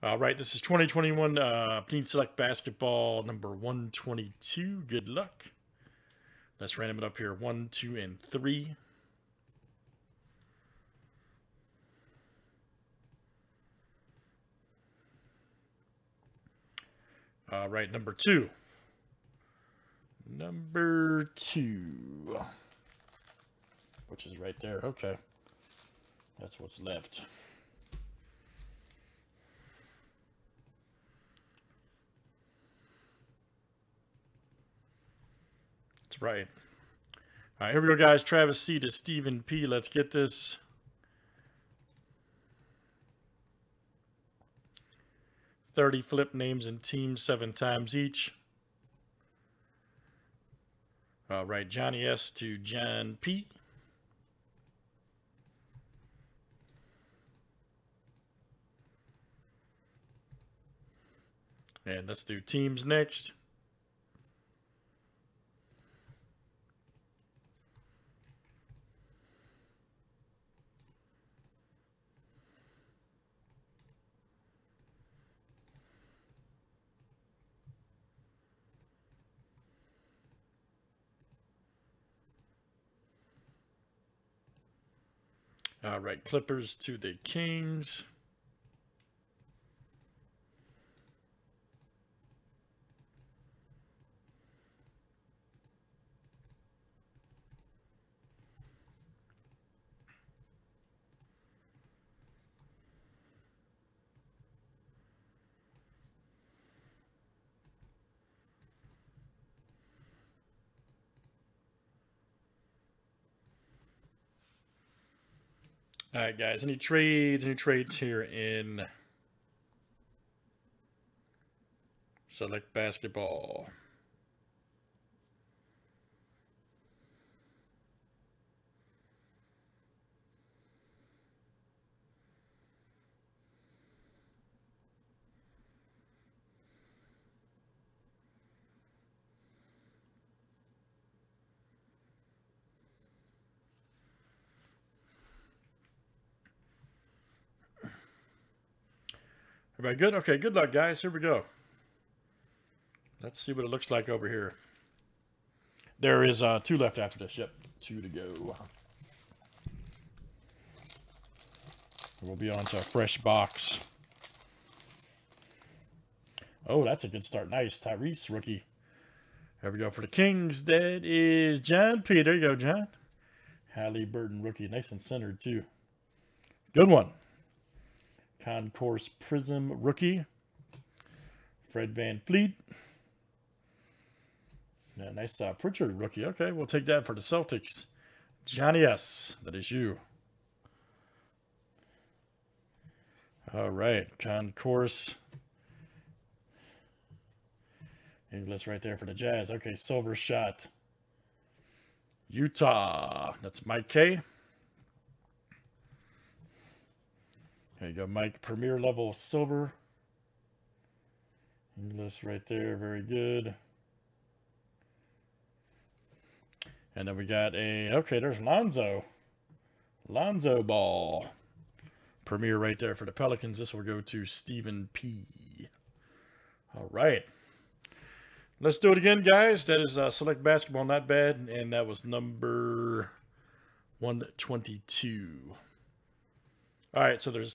All right, this is 2021 uh, Panini Select Basketball number 122. Good luck. Let's random it up here. One, two, and three. All right, number two. Number two. Which is right there. Okay. That's what's left. Right. All right, here we go, guys. Travis C to Stephen P. Let's get this. Thirty flip names and teams seven times each. All right, Johnny S to John P. And let's do teams next. All right, Clippers to the Kings. All right, guys. Any trades? Any trades here in select basketball? Everybody good? Okay, good luck, guys. Here we go. Let's see what it looks like over here. There is uh, two left after this. Yep, two to go. We'll be on to a fresh box. Oh, that's a good start. Nice. Tyrese, rookie. There we go for the Kings. That is John P. There you go, John. Haliburton, rookie. Nice and centered, too. Good one. Concourse Prism rookie. Fred VanVleet. Yeah, nice uh, Pritchard rookie. Okay, we'll take that for the Celtics. Johnny S. That is you. All right, Concourse. Ingles right there for the Jazz. Okay, silver shot. Utah. That's Mike K. There you go, Mike. Premier level silver. Ingles right there. Very good. And then we got a, okay, there's Lonzo. Lonzo ball. Premier right there for the Pelicans. This will go to Stephen P. All right. Let's do it again, guys. That is uh, Select Basketball, not bad. And that was number 122. All right, so there's